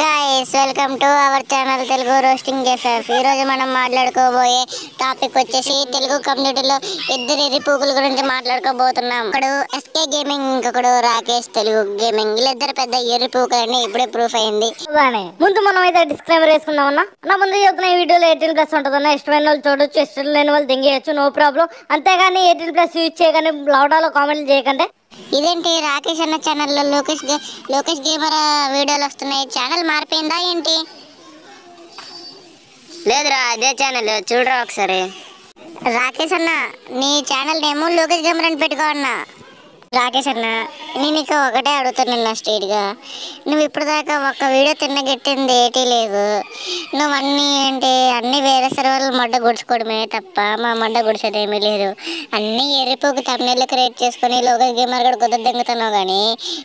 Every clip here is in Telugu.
Guys welcome to our channel Telugu roasting FF ఈరోజు మనం మాట్లాడుకోబోయే టాపిక్ వచ్చేసి తెలుగు కమ్యూనిటీలో ఇద్దరు ఎరిపూకుల గురించి మాట్లాడుకోబోతున్నాం. ఒకడు ఎస్కే గేమింగ్ ఇంకొకడు రాకేష్ తెలుగు గేమింగ్ వీళ్ళిద్దరు పెద్ద ఎరిపూకులని ఇప్పుడే ప్రూఫ్ అయింది. ముందు మనం అయితే డిస్క్లైమర్ వేసుకుందామన్నా నా ముందు చెప్తున్న ఈ వీడియోలో ఎయిటీన్ ప్లస్ ఉంటుందన్న. ఇష్టమైన వాళ్ళు చూడొచ్చు ఇష్టం లేని వాళ్ళు దింగేయచ్చు నో ప్రాబ్లం అంతేగాని ఎయిటీన్ ప్లస్ యూజ్ చేయగానే లౌడాలో కామెంట్లు చేయకండి. ఇదేంటి రాకేష్ అన్న ఛానల్లో లోకేష్ గే- లోకేష్ గేమర్ వీడియోలు వస్తున్నాయి. ఛానల్ మారిపోయిందా ఏంటి? లేదురా అదే ఛానల్ చూడరా ఒకసారి. రాకేష్ అన్న నీ ఛానల్ నేమో లోకేష్ గేమర్ అని పెట్టుకో అన్న. రాకేష్ అన్న నేను ఇక ఒకటే అడుగుతున్నాను నా స్ట్రీట్గా. నువ్వు ఇప్పటిదాకా ఒక్క వీడియో తిన్నగెట్టింది ఏటీ లేదు. నువ్వు అన్నీ అంటే అన్ని వేరే సర్వర్లు మొడ్డ గుడుచుకోవడమే తప్ప మా మొడ్డ గుడిచేదేమీ లేదు. అన్నీ ఎరిపోకు తమిళ క్రియేట్ చేసుకొని లోకల్ గేమర్ కూడా గుద్ద దింగుతున్నావు కానీ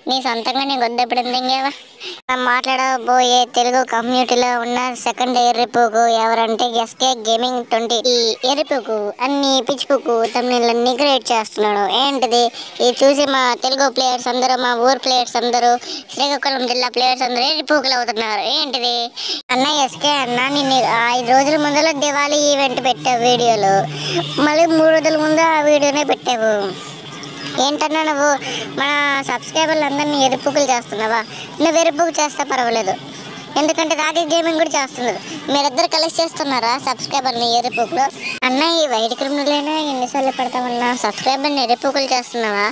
నీ సొంతంగా నీ గుద్ద ఎప్పుడు దింగావా? మనం మాట్లాడబోయే తెలుగు కమ్యూనిటీలో ఉన్న సెకండ్ ఎర్రిపోకు ఎవరంటే ఎస్కే గేమింగ్ ట్వంటీ. ఈ ఎర్రిపోకు అన్ని పిచ్చిపోకు తమిళన్నీ క్రియేట్ చేస్తున్నాడు. ఏంటిది? ఇది చూసి మా తెలుగు ప్లేయర్స్ అందరూ మా ఊరు ప్లేయర్స్ అందరూ శ్రీకాకుళం జిల్లా ప్లేయర్స్ అందరూ ఎర్రిపోకులు అవుతున్నారు? ఏంటిది? అన్న ఎస్కే అన్న నేను ఐదు రోజుల ముందర దివాళీ ఈవెంట్ పెట్టావు వీడియోలో. మళ్ళీ మూడు రోజుల ముందు ఆ వీడియోనే పెట్టావు. ఏంటన్నా నువ్వు? మన సబ్స్క్రైబర్లు అందరినీ ఎరుపుకులు చేస్తున్నావా? నువ్వు ఎరుపుకు చేస్తే పర్వాలేదు. ఎందుకంటే రాగి గేమింగ్ కూడా చేస్తున్నారు. మీరిద్దరు కలిసి చేస్తున్నారా? సబ్స్క్రైబర్ని ఎరుపుకులు అన్న ఈ వైట్ క్రిమినలైనా ఎన్నిసార్లు పెడతామన్నా సబ్స్క్రైబర్ని ఎరుపుకులు చేస్తున్నావా?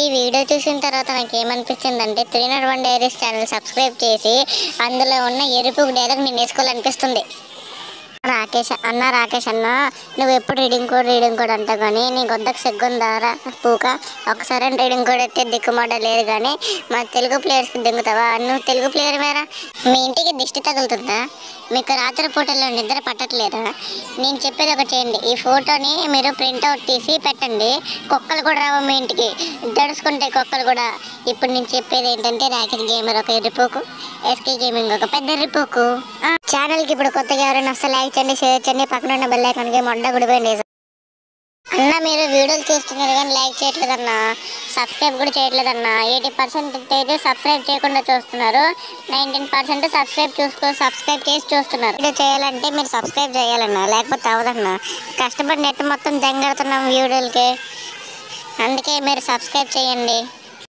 ఈ వీడియో చూసిన తర్వాత నాకు ఏమనిపించిందంటే three naught one diaries channel subscribe చేసి అందులో ఉన్న ఎరుపుకు డైరెక్ట్ నేను వేసుకోవాలనిపిస్తుంది. రాకేష్ అన్న రాకేష్ అన్న నువ్వు ఎప్పుడు రీడింగ్ కోడ్ రీడింగ్ కోడ్ అంటావు కానీ నీ గొద్దకు సిగ్గుందారా పూక? ఒకసారి రీడింగ్ కోడ్ అయితే దిక్కుమాట లేదు కానీ మా తెలుగు ప్లేయర్స్కి దింగుతావా? నువ్వు తెలుగు ప్లేయర్ వేరా? మీ ఇంటికి దిష్టి తగులుతుందా? మీకు రాత్రి పూటల్లో నిద్ర పట్టట్లేదా? నేను చెప్పేది ఒకటి చేయండి. ఈ ఫోటోని మీరు ప్రింట్అవుట్ తీసి పెట్టండి. కుక్కలు కూడా రావు మీ ఇంటికి. దడుచుకుంటే కుక్కలు కూడా. ఇప్పుడు నేను చెప్పేది ఏంటంటే రాకెట్ గేమర్ ఒక ఎరిపోకు ఎస్కే గేమింగ్ ఒక పెద్ద ఎరిపోకు ఛానల్కి ఇప్పుడు కొత్తగా ఎవరైనా వస్తే లైక్ చేయండి షేర్ చేయండి పక్కన ఉన్న బెల్ ఐకాన్కి మొండ గుడిపోయింది. అన్న మీరు వీడియోలు చూస్తున్నారు కానీ లైక్ చేయట్లేదన్నా. సబ్స్క్రైబ్ కూడా చేయట్లేదన్నా. ఎయిటీ పర్సెంట్ అయితే సబ్స్క్రైబ్ చేయకుండా చూస్తున్నారు. నైన్టీన్ పర్సెంట్ సబ్స్క్రైబ్ చూసుకో సబ్స్క్రైబ్ చేసి చూస్తున్నారు. వీడియో చేయాలంటే మీరు సబ్స్క్రైబ్ చేయాలన్నా లేకపోతే అవ్వదన్నా కష్టపడి నెట్ మొత్తం దెంగడుతున్నాం వీడియోలకి. అందుకే మీరు సబ్స్క్రైబ్ చేయండి.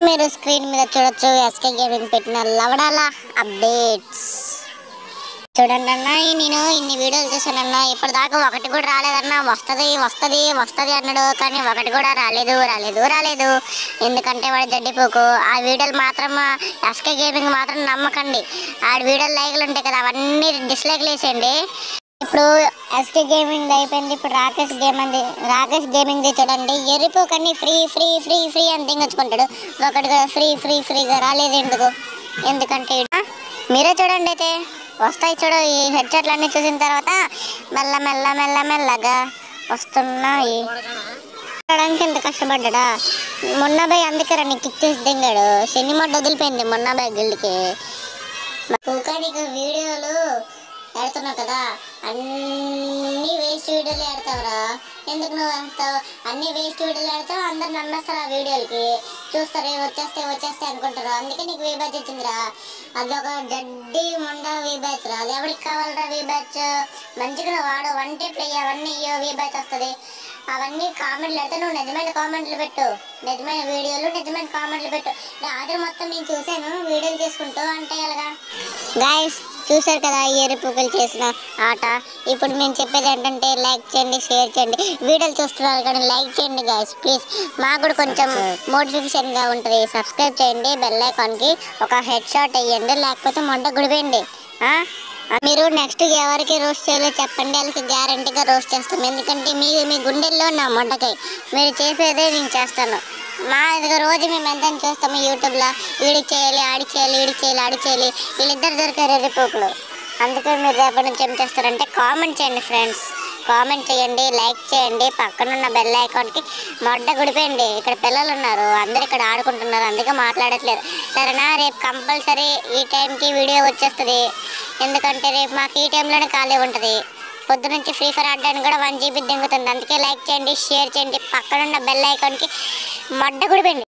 మీరు స్క్రీన్ మీద చూడొచ్చు ఎస్కే గేమింగ్ పెట్టిన లవడాల అప్డేట్స్. చూడండి అన్న నేను ఇన్ని వీడియోలు చూసానన్నా ఇప్పటిదాకా ఒకటి కూడా రాలేదన్నా వస్తుంది వస్తుంది వస్తుంది అన్నాడు కానీ ఒకటి కూడా రాలేదు రాలేదు రాలేదు. ఎందుకంటే వాడు జడ్డిపోకు ఆ వీడియోలు మాత్రం ఎస్కే గేమింగ్ మాత్రం నమ్మకండి. ఆ వీడియోలు లైక్లు ఉంటాయి కదా అవన్నీ డిస్లైక్లు వేసేయండి. ఇప్పుడు ఎస్కే గేమింగ్ అయిపోయింది ఇప్పుడు రాకేష్ గేమ్ అంది రాకేష్ గేమింగ్ చూడండి. ఎరుపు కానీ ఫ్రీ ఫ్రీ ఫ్రీ ఫ్రీ అని దింగొచ్చుకుంటాడు. ఒకటి కూడా ఫ్రీ ఫ్రీ ఫ్రీగా రాలేదు ఎందుకు ఎందుకంటే మీరే చూడండి అయితే. వస్తాయి చూడు ఈ హెడ్ అన్నీ చూసిన తర్వాత మెల్ల మెల్ల మెల్ల మెల్లగా వస్తున్నాయి. చూడడానికి ఎంత కష్టపడ్డా మొన్న బాయ్ అందుకే రా నీకు ఇచ్చేసి దింగాడు. సినిమా వదిలిపోయింది మొన్న బాయ్ గిల్డ్కి ఇంకా వీడియోలు పెడుతున్నావు కదా అన్ని వేస్ట్ వీడియోలు ఆడతావురా. ఎందుకు నువ్వు అంటావు అన్ని వేస్ట్ వీడియోలు ఆడతావు అందరు నమ్మేస్తారు ఆ వీడియోలకి చూస్తారు వచ్చేస్తే వచ్చేస్తే అనుకుంటారు. అందుకే నీకు వీబ్యాచ్ వచ్చిందిరా అది ఒక గడ్డి మొండ వీ బ్యాచ్ రా. అది ఎవరికి కావాలరా వీబ్యాచ్ మంచిగా నువ్వు వాడు వన్ టిప్ అవన్నీ ఇయ్యో వీబ్యాచ్ వస్తుంది. అవన్నీ కామెంట్లు అయితే నువ్వు నిజమైన కామెంట్లు పెట్టు. నిజమైన వీడియోలు నిజమైన కామెంట్లు పెట్టు. రాత్రి మొత్తం నేను చూశాను వీడియోలు తీసుకుంటూ అంటే ఎలాగా? గాయస్ చూశారు కదా ఈ ఎరుపుకలు చేసిన ఆట. ఇప్పుడు నేను చెప్పేది ఏంటంటే లైక్ చేయండి షేర్ చేయండి. వీడియోలు చూస్తున్నారు కానీ లైక్ చేయండి గాయస్ ప్లీజ్ మాకు కూడా కొంచెం మోటివేషన్గా ఉంటుంది. సబ్స్క్రైబ్ చేయండి బెల్ ఐకాన్కి ఒక హెడ్ షాట్ వేయండి లేకపోతే మొంట గుడిపోయండి. ఆ? మీరు నెక్స్ట్ ఎవరికి రోస్ట్ చేయాలో చెప్పండి వాళ్ళకి గ్యారంటీగా రోస్ట్ చేస్తాం. ఎందుకంటే మీ మీ గుండెల్లో నా మొండకాయ. మీరు చేసేదే నేను చేస్తాను. మా ఇదిగా రోజు మేము ఎంత చూస్తాము యూట్యూబ్లో? వీడికి చేయాలి ఆడి చేయాలి వీడి చేయాలి ఆడి చేయాలి. వీళ్ళిద్దరు దొరికారు ఎర్రిపోకులు. అందుకే మీరు రేపటి నుంచి ఏం చేస్తారంటే కామెంట్ చేయండి ఫ్రెండ్స్ కామెంట్ చేయండి లైక్ చేయండి పక్కనున్న బెల్ ఐకాన్కి మొడ్డ గుడిపోయండి. ఇక్కడ పిల్లలు ఉన్నారు అందరు ఇక్కడ ఆడుకుంటున్నారు అందుకే మాట్లాడట్లేదు. సరేనా? రేపు కంపల్సరీ ఈ టైంకి వీడియో వచ్చేస్తుంది. ఎందుకంటే రేపు మాకు ఈ టైంలోనే ఖాళీ ఉంటుంది. పొద్దు నుంచి ఫ్రీ ఫైర్ ఆడడానికి కూడా వన్ జీబీ దింగుతుంది. అందుకే లైక్ చేయండి షేర్ చేయండి పక్కనున్న బెల్ ఐకాన్కి మొడ్డ గుడిపోయండి.